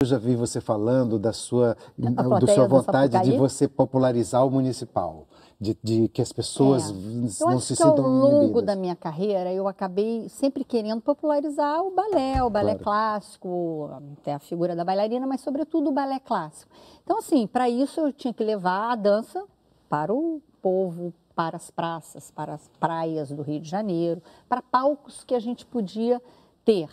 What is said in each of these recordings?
Eu já vi você falando da sua, da sua vontade de você popularizar o municipal, de, de que as pessoas é. não se sintam ao longo da minha carreira eu acabei sempre querendo popularizar o balé, o balé claro. clássico, até a figura da bailarina, mas sobretudo o balé clássico. Então assim, para isso eu tinha que levar a dança para o povo, para as praças, para as praias do Rio de Janeiro, para palcos que a gente podia ter.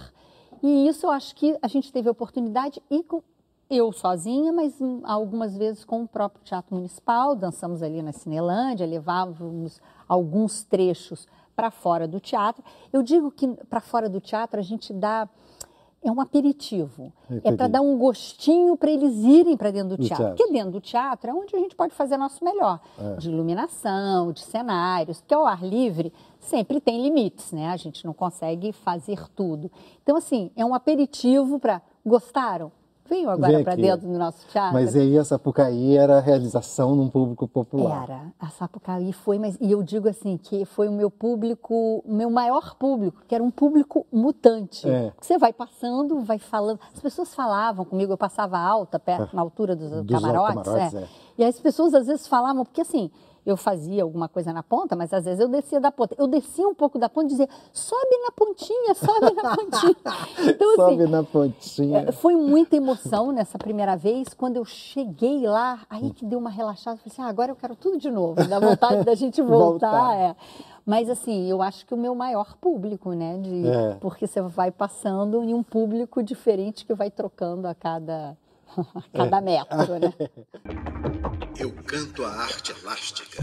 E isso eu acho que a gente teve a oportunidade e com eu sozinha, mas algumas vezes com o próprio Teatro Municipal, dançamos ali na Cinelândia, levávamos alguns trechos para fora do teatro. Eu digo que para fora do teatro a gente dá é um aperitivo. Entendi. É para dar um gostinho para eles irem para dentro do teatro. teatro. Porque dentro do teatro é onde a gente pode fazer nosso melhor. É. De iluminação, de cenários. Porque ao ar livre sempre tem limites, né? A gente não consegue fazer tudo. Então, assim, é um aperitivo para. Gostaram? Venham agora para dentro do nosso teatro. Mas aí a Sapucaí era a realização num público popular. Era. A Sapucaí foi, mas e eu digo assim que foi o meu público, o meu maior público, que era um público mutante. É. Você vai passando, vai falando. As pessoas falavam comigo, eu passava alta, perto, é. na altura dos, dos camarotes. camarotes é. é. E as pessoas às vezes falavam, porque assim, eu fazia alguma coisa na ponta, mas às vezes eu descia da ponta. Eu descia um pouco da ponta e dizia, sobe na pontinha, sobe na pontinha. Então, assim, sobe na pontinha. É, foi muita emoção nessa primeira vez. Quando eu cheguei lá, aí que deu uma relaxada. Falei assim, ah, agora eu quero tudo de novo. Dá vontade da gente voltar. voltar. É. Mas assim, eu acho que o meu maior público, né? De, é. Porque você vai passando em um público diferente que vai trocando a cada, a cada é. metro, né? Eu canto a arte elástica